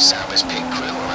Sabbath Pig Grill